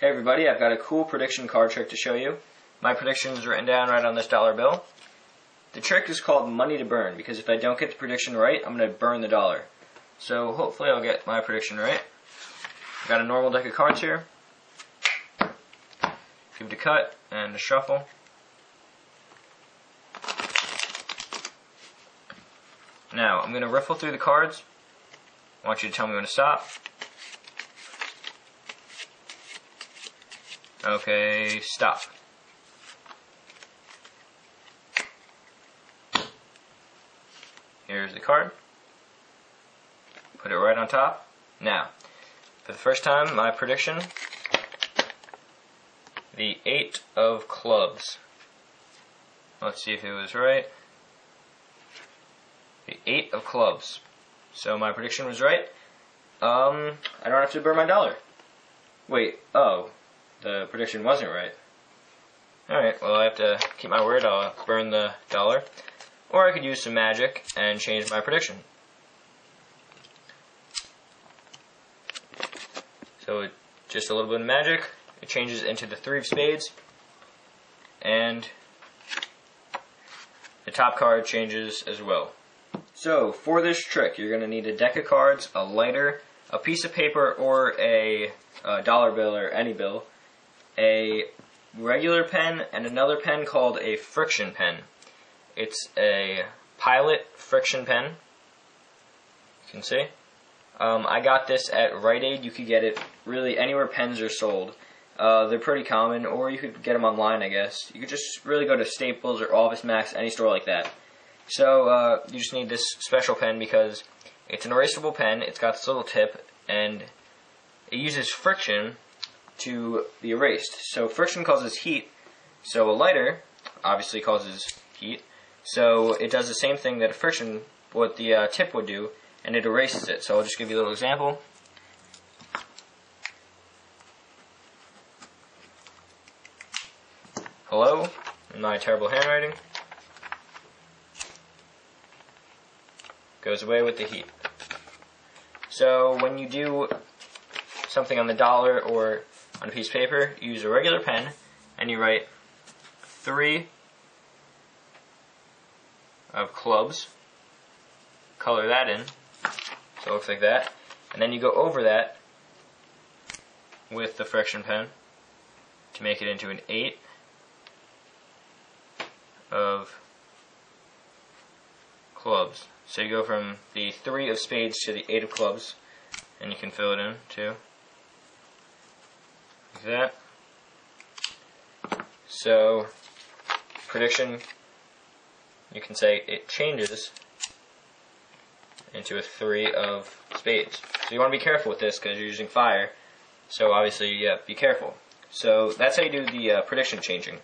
Hey everybody, I've got a cool prediction card trick to show you. My prediction is written down right on this dollar bill. The trick is called money to burn because if I don't get the prediction right, I'm going to burn the dollar. So hopefully I'll get my prediction right. I've got a normal deck of cards here. Give it a cut and a shuffle. Now, I'm going to riffle through the cards. I want you to tell me when to stop. Okay, stop. Here's the card. Put it right on top. Now, for the first time, my prediction, the Eight of Clubs. Let's see if it was right. The Eight of Clubs. So my prediction was right. Um, I don't have to burn my dollar. Wait, oh, the prediction wasn't right. Alright, well I have to keep my word, I'll burn the dollar. Or I could use some magic and change my prediction. So just a little bit of magic, it changes into the three of spades, and the top card changes as well. So for this trick, you're going to need a deck of cards, a lighter, a piece of paper, or a, a dollar bill or any bill, a regular pen, and another pen called a friction pen. It's a Pilot friction pen. You can see. Um, I got this at Rite Aid. You could get it really anywhere pens are sold. Uh, they're pretty common, or you could get them online, I guess. You could just really go to Staples or Office Max, any store like that. So uh, you just need this special pen because it's an erasable pen. It's got this little tip, and it uses friction to be erased. So friction causes heat. So a lighter obviously causes heat. So it does the same thing that a friction, what the uh, tip would do, and it erases it. So I'll just give you a little example. Hello, my terrible handwriting. Goes away with the heat. So when you do something on the dollar or on a piece of paper, you use a regular pen and you write three of clubs, color that in, so it looks like that, and then you go over that with the friction pen to make it into an 8 of clubs. So you go from the 3 of spades to the 8 of clubs, and you can fill it in too. That. So, prediction you can say it changes into a three of spades. So you want to be careful with this because you're using fire. So obviously, yeah, be careful. So that's how you do the uh, prediction changing.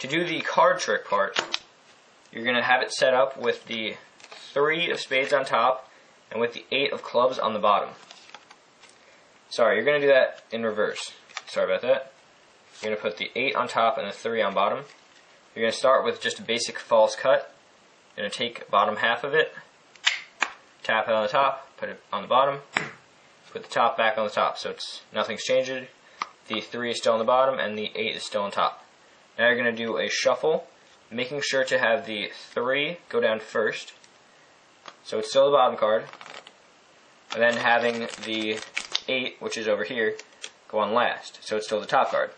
To do the card trick part, you're going to have it set up with the three of spades on top and with the eight of clubs on the bottom. Sorry, you're going to do that in reverse. Sorry about that. You're going to put the eight on top and the three on bottom. You're going to start with just a basic false cut. You're going to take bottom half of it, tap it on the top, put it on the bottom, put the top back on the top. So it's nothing's changed. The 3 is still on the bottom and the 8 is still on top. Now you're going to do a shuffle, making sure to have the 3 go down first. So it's still the bottom card. And then having the 8, which is over here, go on last. So it's still the top card.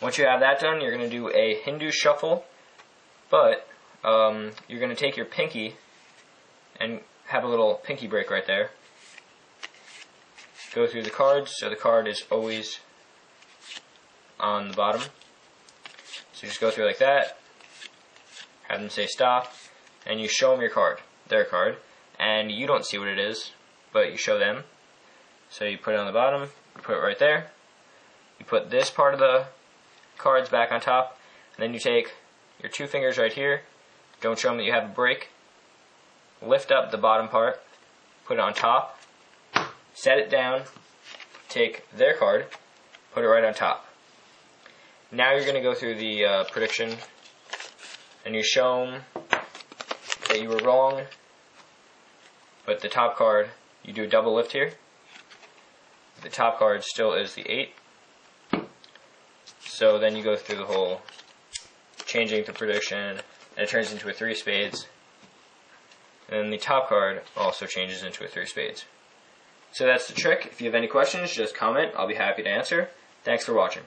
Once you have that done, you're going to do a Hindu shuffle, but um, you're going to take your pinky and have a little pinky break right there. Go through the cards, so the card is always on the bottom. So just go through like that, have them say stop, and you show them your card, their card, and you don't see what it is, but you show them. So you put it on the bottom, you put it right there. You put this part of the cards back on top. And then you take your two fingers right here. Don't show them that you have a break. Lift up the bottom part. Put it on top. Set it down. Take their card. Put it right on top. Now you're going to go through the uh, prediction. And you show them that you were wrong. But the top card, you do a double lift here. The top card still is the 8. So then you go through the whole changing the prediction, and it turns into a 3 spades. And then the top card also changes into a 3 spades. So that's the trick. If you have any questions, just comment. I'll be happy to answer. Thanks for watching.